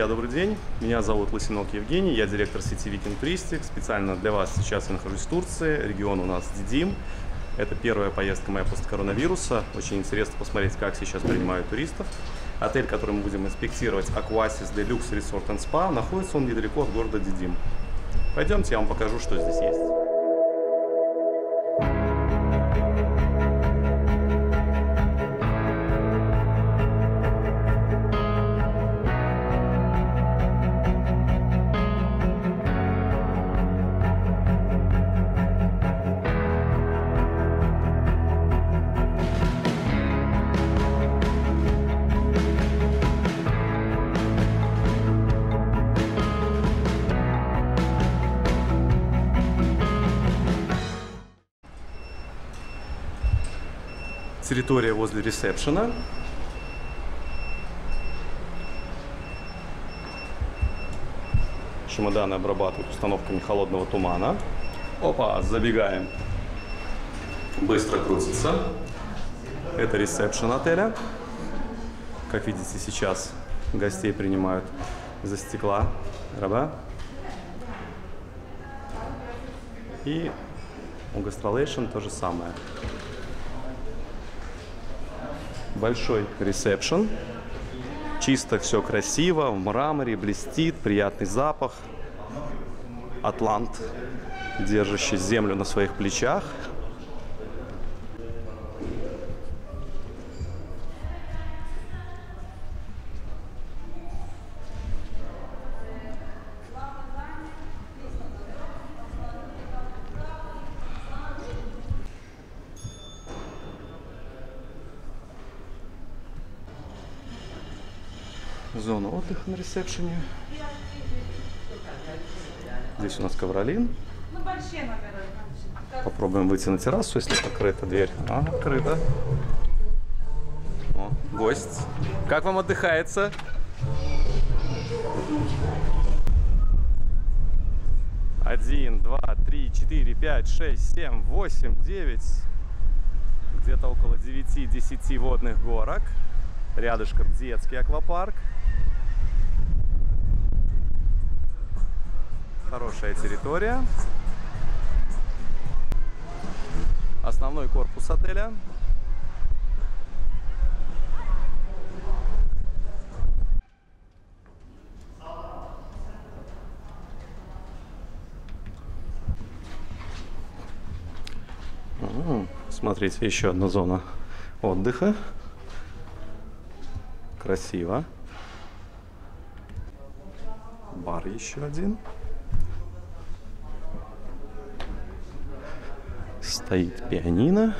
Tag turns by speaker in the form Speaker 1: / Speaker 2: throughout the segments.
Speaker 1: Друзья, добрый день. Меня зовут Лысинок Евгений, я директор сети Викинг Туристик. Специально для вас сейчас я нахожусь в Турции, регион у нас Дидим. Это первая поездка моя после коронавируса. Очень интересно посмотреть, как сейчас принимают туристов. Отель, который мы будем инспектировать, Aquasis Deluxe Resort and Spa, находится он недалеко от города Дидим. Пойдемте, я вам покажу, что здесь есть. Территория возле ресепшена. Чемоданы обрабатывают установками холодного тумана. Опа, забегаем. Быстро крутится. Это ресепшн отеля. Как видите, сейчас гостей принимают за стекла. Раба. И у Gastrolation то же самое большой ресепшн. Чисто все красиво, в мраморе, блестит, приятный запах. Атлант, держащий землю на своих плечах. Зона отдыха на ресепшене. Здесь у нас ковролин. Попробуем выйти на террасу, если открыта дверь. А, открыта. О, гость. Как вам отдыхается? Один, два, три, четыре, пять, шесть, семь, восемь, девять. Где-то около девяти-десяти водных горок. Рядышком детский аквапарк. Хорошая территория. Основной корпус отеля. Смотрите, еще одна зона отдыха. Красиво. Бар еще один. Стоит пианино.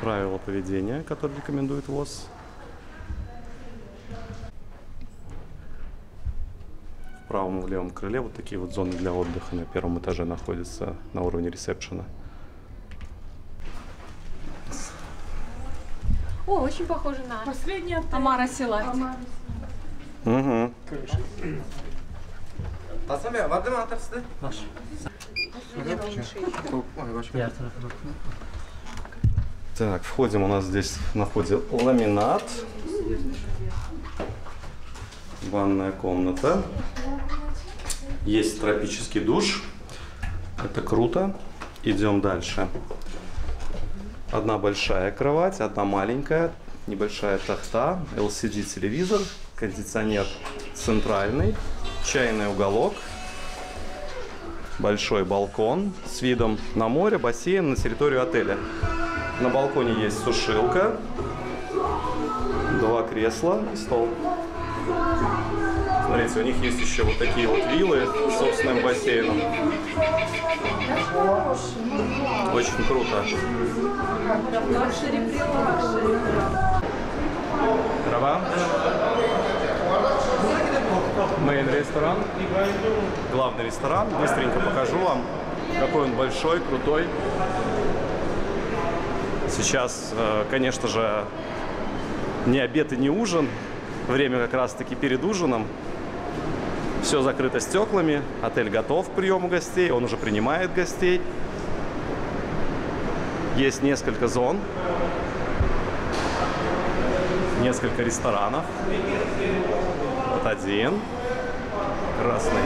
Speaker 1: Правила поведения, которые рекомендует ВОЗ. В правом крыле вот такие вот зоны для отдыха на первом этаже находятся на уровне ресепшена.
Speaker 2: О, очень похоже на
Speaker 3: Последний отель.
Speaker 2: Амара Силати.
Speaker 1: Угу.
Speaker 4: Aslan var değil mi anahtar
Speaker 1: Так, входим, у нас здесь на входе ламинат. Ванная комната. Есть тропический душ. Это круто. Идем дальше. Одна большая кровать, одна маленькая, небольшая тахта, LCD телевизор, кондиционер центральный, чайный уголок, большой балкон с видом на море, бассейн на территорию отеля. На балконе есть сушилка, два кресла и стол. Смотрите, у них есть еще вот такие вот виллы с собственным бассейном. Очень круто. Трава. Мейн ресторан. Главный ресторан. Быстренько покажу вам, какой он большой, крутой. Сейчас, э, конечно же, не обед и не ужин. время как раз-таки перед ужином. Все закрыто стеклами. Отель готов к приему гостей. Он уже принимает гостей. Есть несколько зон. Несколько ресторанов. Вот один. Красный.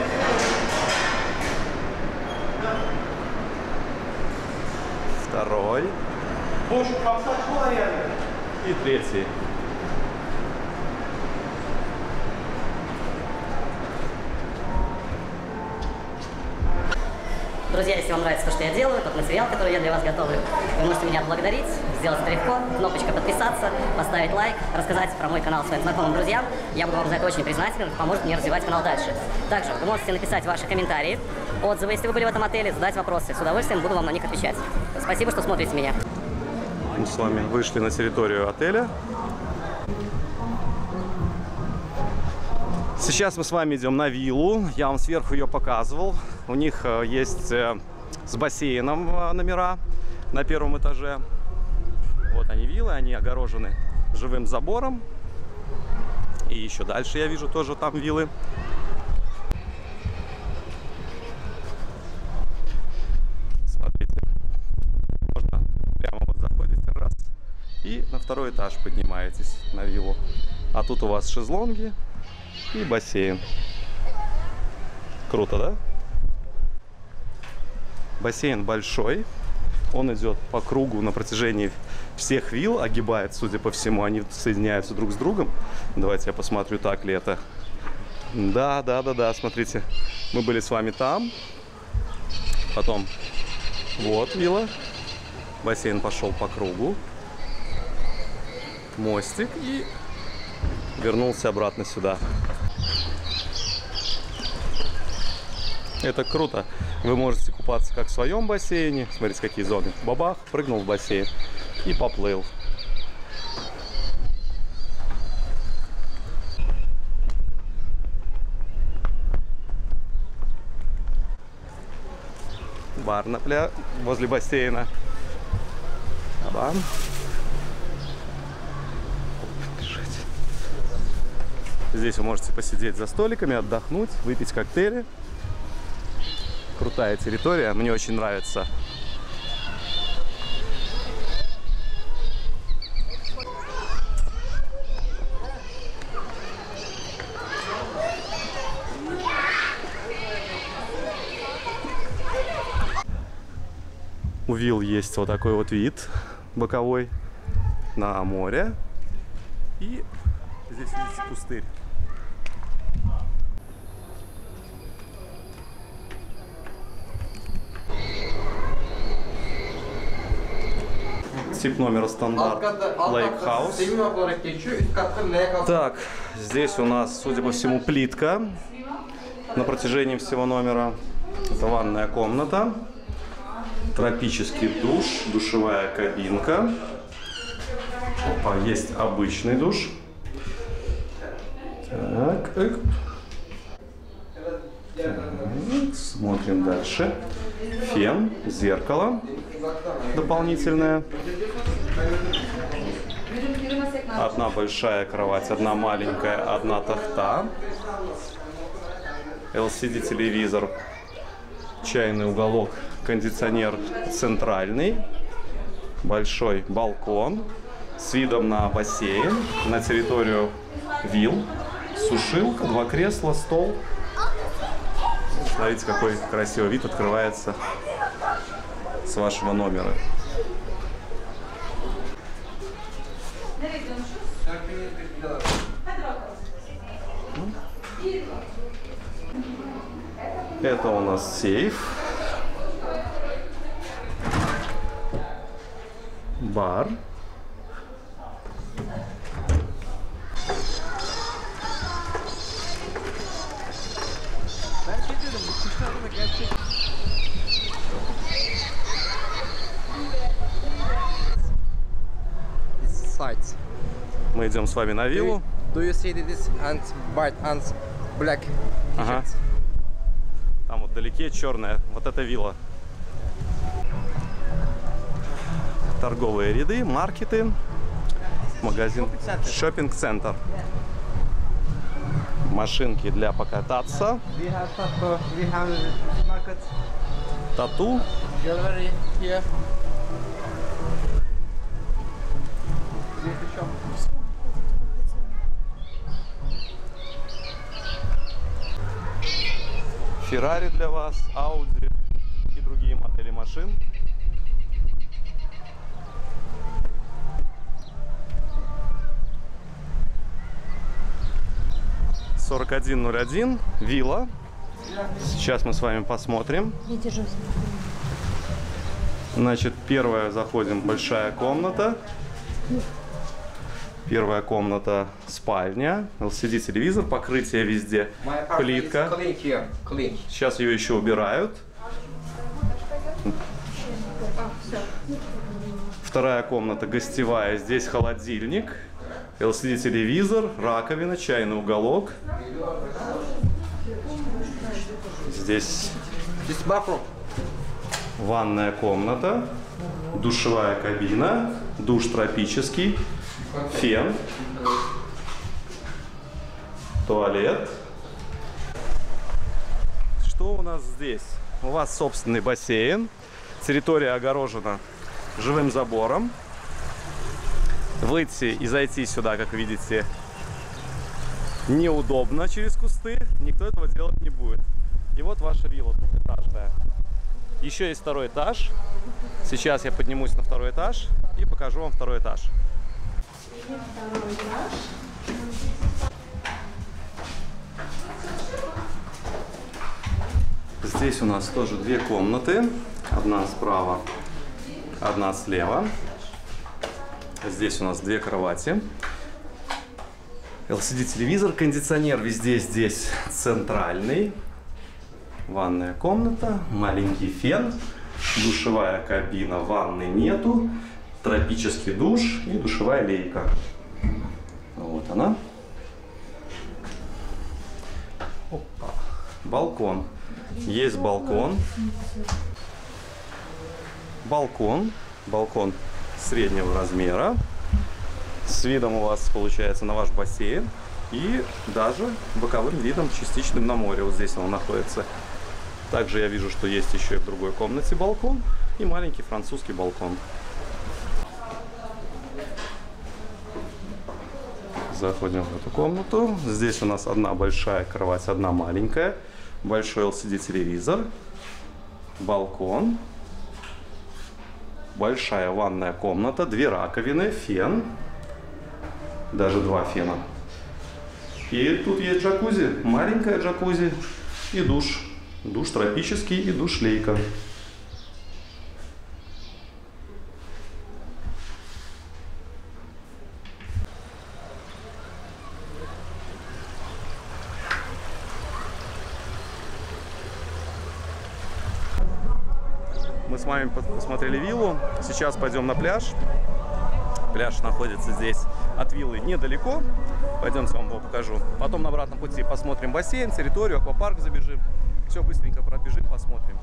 Speaker 1: Второй. И третий.
Speaker 3: Друзья, если вам нравится то, что я делаю, тот материал, который я для вас готовлю, вы можете меня отблагодарить, сделать это легко, кнопочка подписаться, поставить лайк, рассказать про мой канал своим знакомым друзьям. Я буду вам за это очень признателен, поможет мне развивать канал дальше. Также вы можете написать ваши комментарии, отзывы, если вы были в этом отеле, задать вопросы. С удовольствием буду вам на них отвечать. Спасибо, что смотрите меня.
Speaker 1: Мы с вами вышли на территорию отеля. Сейчас мы с вами идем на виллу. Я вам сверху ее показывал. У них э, есть э, с бассейном э, номера на первом этаже. Вот они виллы, они огорожены живым забором. И еще дальше я вижу тоже там виллы. Смотрите, можно прямо вот заходите раз и на второй этаж поднимаетесь на виллу. А тут у вас шезлонги и бассейн. Круто, да? Бассейн большой. Он идет по кругу на протяжении всех вилл, огибает, судя по всему, они соединяются друг с другом. Давайте я посмотрю, так ли это. Да, да, да, да, смотрите. Мы были с вами там. Потом вот вилла. Бассейн пошел по кругу. Мостик и вернулся обратно сюда. Это круто. Вы можете купаться как в своем бассейне. Смотрите, какие зоны. Бабах, прыгнул в бассейн и поплыл. Бар на пля... возле бассейна. Бам. Здесь вы можете посидеть за столиками, отдохнуть, выпить коктейли. Крутая территория, мне очень нравится. У вилл есть вот такой вот вид боковой на море. И здесь видите пустырь.
Speaker 4: Üst katta L katta.
Speaker 1: Так, здесь у нас, судя по всему, плитка на протяжении всего номера. Это ванная комната, тропический душ, душевая кабинка. Опа, есть обычный душ. Так, эк. Так, смотрим дальше. Фен, зеркало дополнительное. Одна большая кровать, одна маленькая, одна тахта. LCD телевизор, чайный уголок, кондиционер центральный, большой балкон с видом на бассейн, на территорию вилл, сушилка, два кресла, стол. Смотрите, какой красивый вид открывается с вашего номера. Это у нас сейф. Бар.
Speaker 4: Sides.
Speaker 1: Мы идем с вами на виллу.
Speaker 4: Do you see this and white and black
Speaker 1: Ага. Там вот вдалеке черная. Вот это вилла. Торговые ряды, маркеты, магазин, шопинг-центр. машинки для покататься,
Speaker 4: uh,
Speaker 1: тату.
Speaker 4: jewelry here.
Speaker 1: Феррари для вас, Audi и другие модели машин. Сорок один ноль один, вилла. Сейчас мы с вами посмотрим. Значит, первая заходим, большая комната. Первая комната спальня, LCD телевизор, покрытие везде, плитка.
Speaker 4: clean here. Clean.
Speaker 1: Сейчас ее еще убирают. Вторая комната гостевая. Здесь холодильник, LCD телевизор, раковина, чайный уголок. Здесь ванная комната, душевая кабина, душ тропический, фен, туалет. Что у нас здесь? У вас собственный бассейн. Территория огорожена живым забором. Выйти и зайти сюда, как видите, неудобно через кусты. Никто этого делать не будет. И вот ваша вилла двухэтажная. Еще есть второй этаж. Сейчас я поднимусь на второй этаж и покажу вам второй этаж. Здесь у нас тоже две комнаты. Одна справа, одна слева. Здесь у нас две кровати. LCD-телевизор, кондиционер везде здесь центральный. Ванная комната, маленький фен, душевая кабина, ванны нету, тропический душ и душевая лейка. Вот она. Опа. Балкон. Есть балкон. Балкон. Балкон среднего размера. С видом у вас получается на ваш бассейн. И даже боковым видом частичным на море. Вот здесь он находится. Также я вижу, что есть еще и в другой комнате балкон. И маленький французский балкон. Заходим в эту комнату. Здесь у нас одна большая кровать, одна маленькая. Большой LCD телевизор. Балкон. Большая ванная комната. Две раковины, фен. Даже два фена. И тут есть джакузи. Маленькая джакузи и душ. Душ тропический и душ лейка. Вами пос- посмотрели виллу. Сейчас пойдем на пляж. Пляж находится здесь от виллы недалеко. Пойдемте вам его покажу. Потом на обратном пути посмотрим бассейн, территорию, аквапарк забежим. Все быстренько пробежим, посмотрим.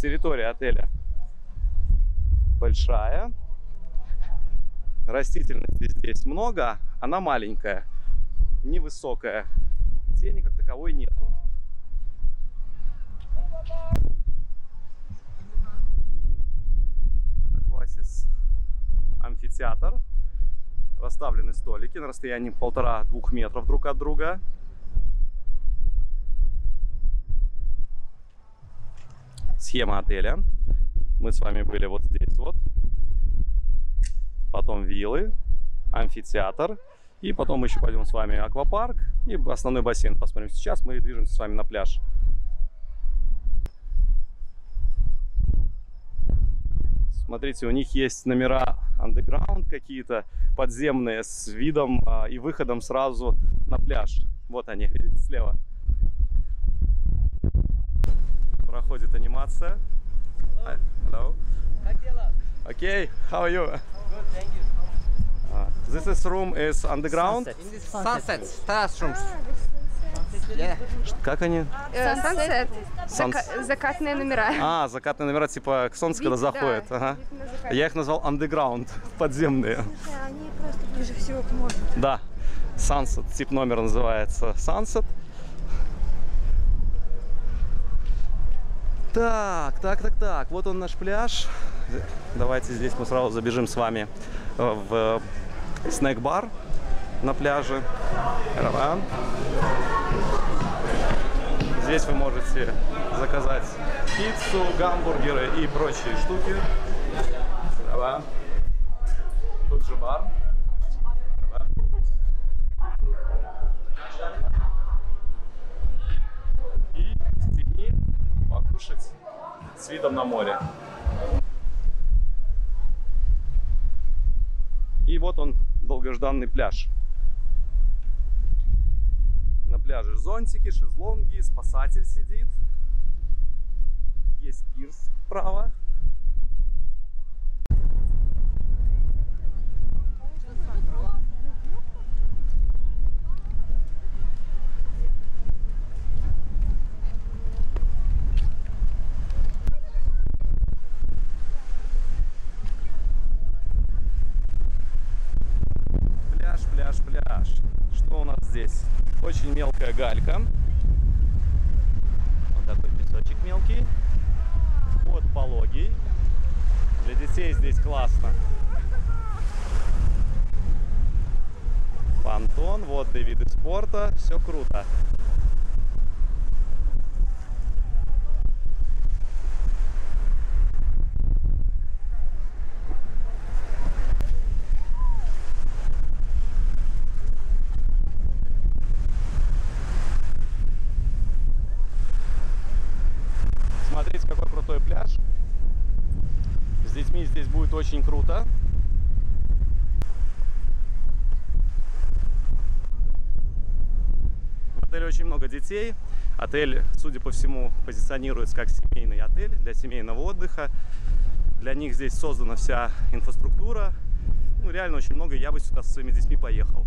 Speaker 1: Территория отеля большая. Растительности здесь много. Она маленькая, невысокая. Тени как таковой нету. Амфитеатр. Расставлены столики на расстоянии полтора-двух метров друг от друга. Схема отеля. Мы с вами были вот здесь вот. Потом виллы, амфитеатр. И потом мы еще пойдем с вами аквапарк и основной бассейн посмотрим. Сейчас мы движемся с вами на пляж. Смотрите, у них есть номера underground какие-то подземные с видом а, и выходом сразу на пляж. Вот они, видите, слева. Проходит анимация. Hi, Hello. Okay, how are you? Uh, this is room is underground.
Speaker 4: Sunset classrooms. Yeah.
Speaker 1: Как они?
Speaker 5: Э, Сансет.
Speaker 1: Санс-
Speaker 5: Зака- закатные номера.
Speaker 1: А, закатные номера, типа к солнцу, когда
Speaker 5: да,
Speaker 1: заходит. Ага. Я их назвал underground, подземные.
Speaker 5: Они просто ближе всего к морю.
Speaker 1: Да, Sunset, тип номера называется Sunset. Так, так, так, так, вот он наш пляж. Давайте здесь мы сразу забежим с вами э, в снэк-бар на пляже. Ра-ра. Здесь вы можете заказать пиццу, гамбургеры и прочие штуки. Ра-ра. Тут же бар. и в тени покушать с видом на море. И вот он, долгожданный пляж. Пляже зонтики, шезлонги, спасатель сидит. Есть пирс справа. Пляж, пляж, пляж. Что у нас здесь? Очень мелкая галька. Вот такой песочек мелкий. Вход пологий. Для детей здесь классно. Понтон, водные виды спорта. Все круто. Смотрите, какой крутой пляж. С детьми здесь будет очень круто. В отеле очень много детей. Отель, судя по всему, позиционируется как семейный отель для семейного отдыха. Для них здесь создана вся инфраструктура. Ну, реально очень много. Я бы сюда со своими детьми поехал.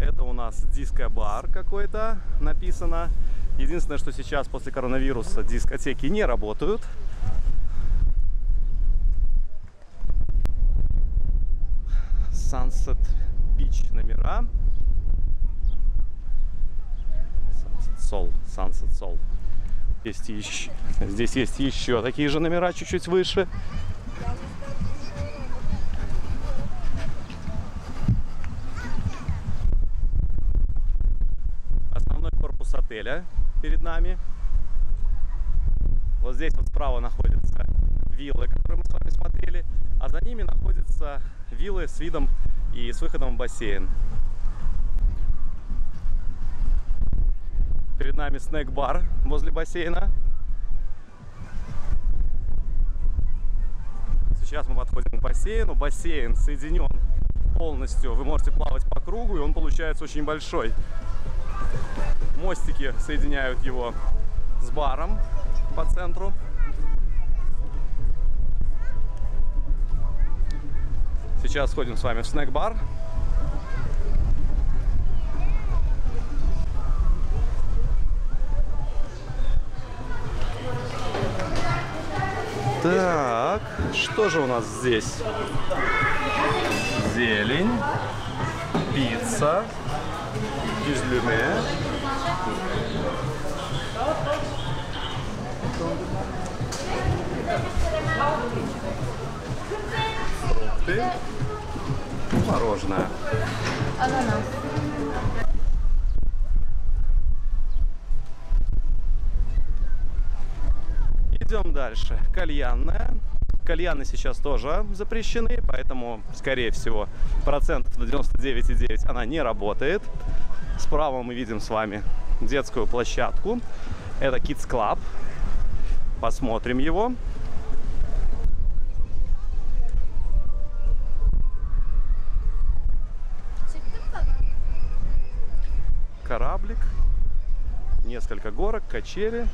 Speaker 1: Это у нас диско-бар какой-то написано. Единственное, что сейчас после коронавируса дискотеки не работают. Sunset Beach номера. Sunset Soul, Sunset Soul. Есть еще, здесь есть еще такие же номера чуть-чуть выше. основной корпус отеля перед нами. Вот здесь вот справа находятся виллы, которые мы с вами смотрели, а за ними находятся виллы с видом и с выходом в бассейн. Перед нами снэк-бар возле бассейна. Сейчас мы подходим к бассейну. Бассейн соединен полностью. Вы можете плавать по кругу, и он получается очень большой. Мостики соединяют его с баром по центру. Сейчас сходим с вами в снэк-бар. Так, что же у нас здесь? Зелень, пицца, дизлюме. Фрукты. Мороженое. Идем дальше. Кальянная. Кальяны сейчас тоже запрещены, поэтому, скорее всего, процентов на 99,9 она не работает. Справа мы видим с вами детскую площадку. Это Kids Club. Посмотрим его. Кораблик. Несколько горок, качели.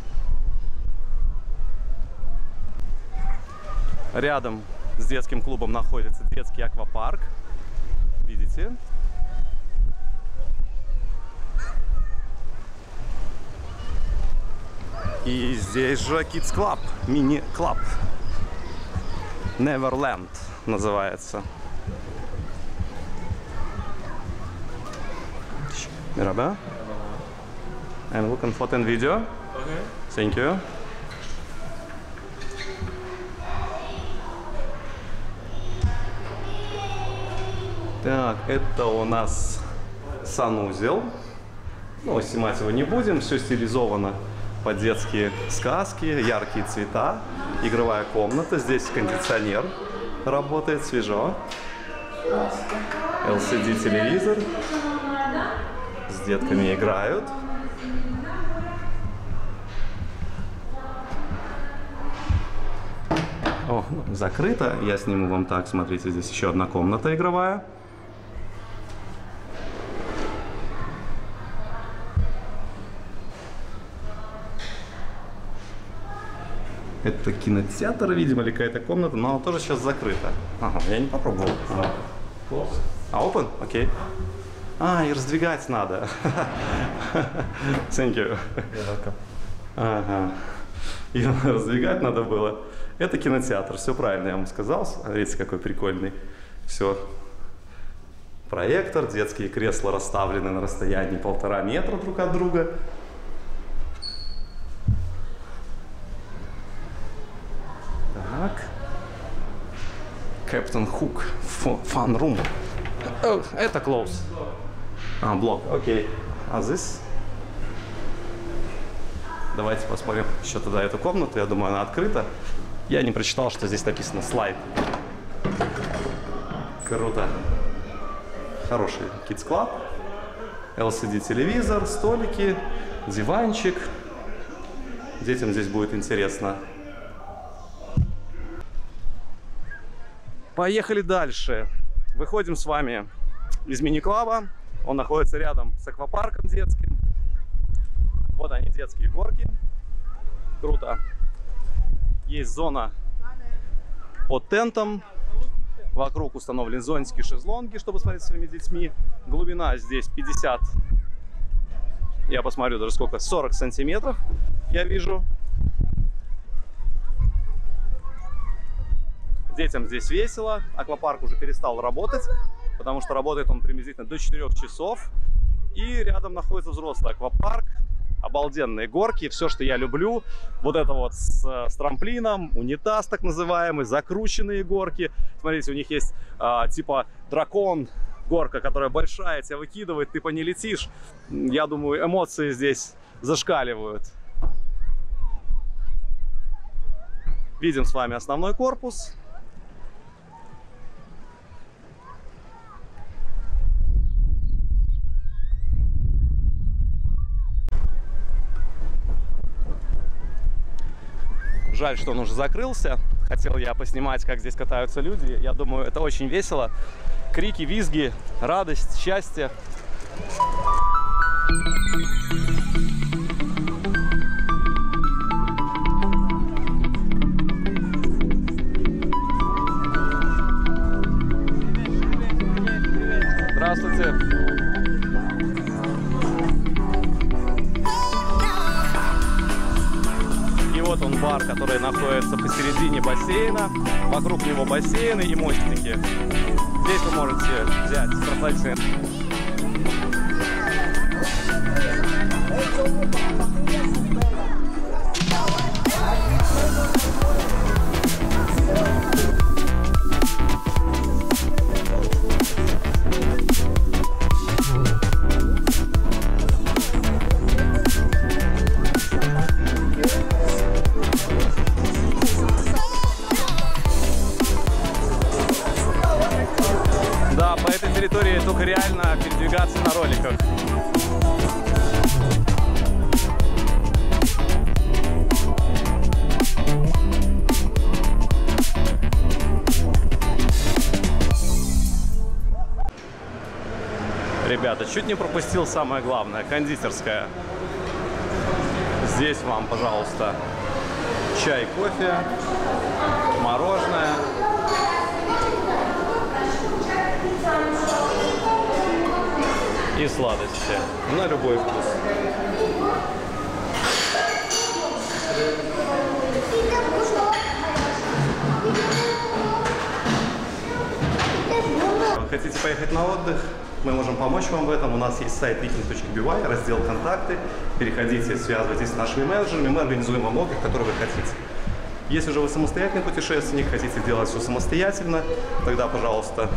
Speaker 1: Рядом с детским клубом находится детский аквапарк. Видите? И здесь же Kids Club, мини-клаб. Neverland называется. Merhaba. I'm looking for 10 video.
Speaker 6: Okay.
Speaker 1: Thank you. Так, это у нас санузел. Ну, снимать его не будем, все стилизовано под детские сказки, яркие цвета, игровая комната, здесь кондиционер работает, свежо. LCD телевизор, с детками играют. О, закрыто. Я сниму вам так. Смотрите, здесь еще одна комната игровая. Это кинотеатр, видимо, или какая-то комната, но она тоже сейчас закрыта. Ага, я не попробовал. А, а open? Окей. А, и раздвигать надо. Thank you. Ага. И раздвигать надо было. Это кинотеатр, все правильно я вам сказал. Смотрите, какой прикольный. Все. Проектор, детские кресла расставлены на расстоянии полтора метра друг от друга. Так. Капитан Хук. Фан рум. Это close. А, блок, окей. А здесь? Давайте посмотрим еще туда эту комнату. Я думаю, она открыта. Я не прочитал, что здесь написано слайд. Круто. Хороший Kids Club. LCD телевизор, столики, диванчик. Детям здесь будет интересно. Поехали дальше. Выходим с вами из мини-клаба. Он находится рядом с аквапарком детским. Вот они, детские горки. Круто. Есть зона под тентом. Вокруг установлены зонтики, шезлонги, чтобы смотреть своими детьми. Глубина здесь 50, я посмотрю даже сколько, 40 сантиметров я вижу. Детям здесь весело. Аквапарк уже перестал работать, потому что работает он приблизительно до 4 часов. И рядом находится взрослый аквапарк. Обалденные горки, все, что я люблю. Вот это вот с, с трамплином, унитаз так называемый, закрученные горки. Смотрите, у них есть а, типа дракон, горка, которая большая, тебя выкидывает, ты по ней летишь. Я думаю, эмоции здесь зашкаливают. Видим с вами основной корпус. Жаль, что он уже закрылся. Хотел я поснимать, как здесь катаются люди. Я думаю, это очень весело. Крики, визги, радость, счастье. Здравствуйте. Который находится посередине бассейна. Вокруг него бассейны и мостики. Здесь вы можете взять красавицы. не пропустил самое главное, кондитерская. Здесь вам, пожалуйста, чай, кофе, мороженое. И сладости на любой вкус. Хотите поехать на отдых? Мы можем помочь вам в этом. У нас есть сайт viking.by, раздел «Контакты». Переходите, связывайтесь с нашими менеджерами, мы организуем вам отдых, который вы хотите. Если же вы самостоятельный путешественник, хотите делать все самостоятельно, тогда, пожалуйста,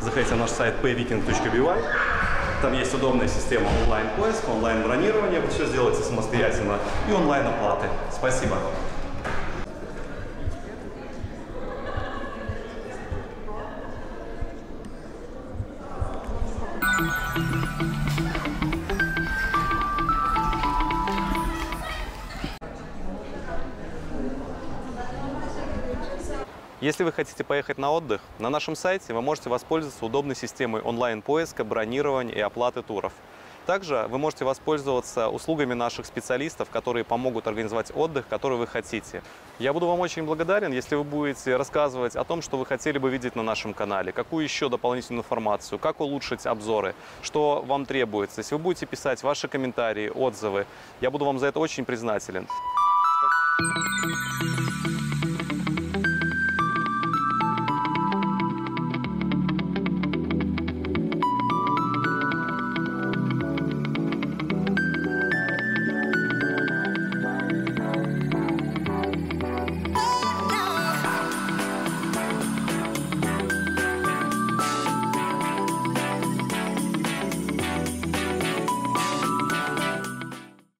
Speaker 1: заходите на наш сайт payviking.by. Там есть удобная система онлайн-поиска, онлайн-бронирования. Вы все сделаете самостоятельно и онлайн-оплаты. Спасибо. Если вы хотите поехать на отдых, на нашем сайте вы можете воспользоваться удобной системой онлайн-поиска, бронирования и оплаты туров. Также вы можете воспользоваться услугами наших специалистов, которые помогут организовать отдых, который вы хотите. Я буду вам очень благодарен, если вы будете рассказывать о том, что вы хотели бы видеть на нашем канале, какую еще дополнительную информацию, как улучшить обзоры, что вам требуется. Если вы будете писать ваши комментарии, отзывы, я буду вам за это очень признателен.